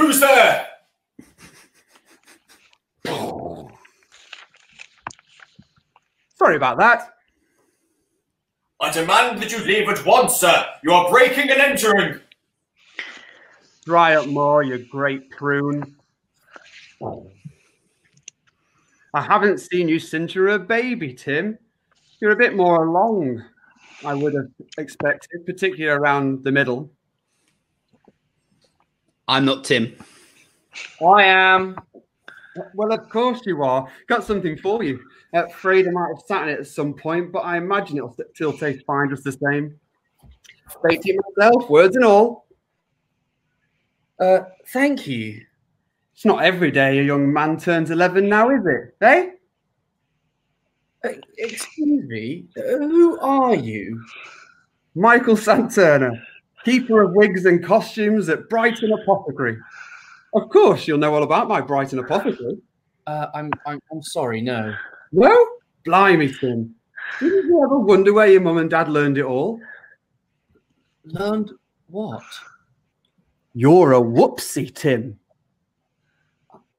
Who's there? Sorry about that. I demand that you leave at once, sir. You are breaking and entering. Dry up more, you great prune. I haven't seen you since you were a baby, Tim. You're a bit more along, I would have expected, particularly around the middle. I'm not Tim. I am. Well, of course you are. Got something for you. Uh, afraid I might have sat in it at some point, but I imagine it'll still taste fine just the same. Baked it myself, words and all. Uh, thank you. It's not every day a young man turns 11 now, is it? Eh? Uh, excuse me, uh, who are you? Michael Santurner, keeper of wigs and costumes at Brighton Apothecary. Of course, you'll know all about my Brighton Apothecary. Uh, I'm, I'm, I'm sorry, no. No? Blimey, Tim. Didn't you ever wonder where your mum and dad learned it all? Learned what? You're a whoopsie, Tim.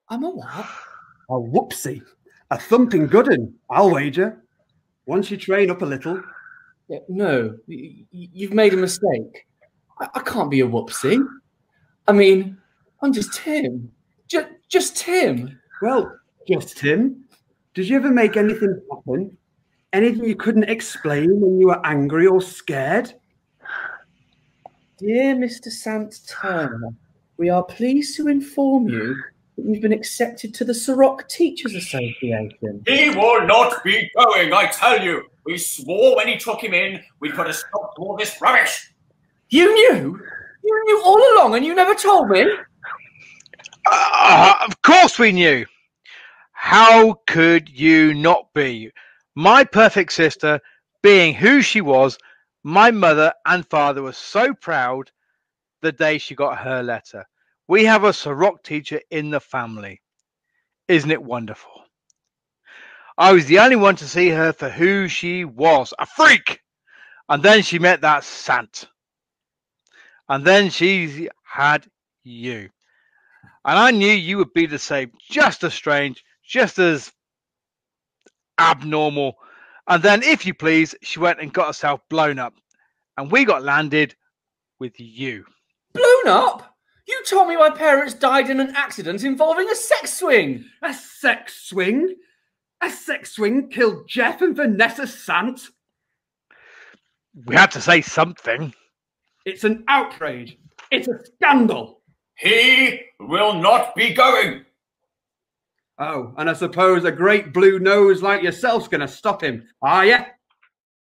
I'm a what? A whoopsie. A thumping good un, I'll wager. Once you train up a little. Yeah, no, you've made a mistake. I, I can't be a whoopsie. I mean, I'm just Tim. Just, just Tim. Well, just Tim. Did you ever make anything happen? Anything you couldn't explain when you were angry or scared? Dear Mr. Sant Turner, we are pleased to inform you that you've been accepted to the Ceroc Teachers Association. He will not be going, I tell you. We swore when he took him in, we'd put a stop all this rubbish. You knew? You knew all along and you never told me? Uh, of course we knew. How could you not be? My perfect sister, being who she was, my mother and father were so proud the day she got her letter. We have a Ceroc teacher in the family. Isn't it wonderful? I was the only one to see her for who she was a freak. And then she met that Sant. And then she had you. And I knew you would be the same, just as strange, just as abnormal. And then, if you please, she went and got herself blown up. And we got landed with you. Blown up? You told me my parents died in an accident involving a sex swing. A sex swing? A sex swing killed Jeff and Vanessa Sant? We had to say something. It's an outrage. It's a scandal. He will not be going. Oh, and I suppose a great blue nose like yourself's going to stop him, ah, are you?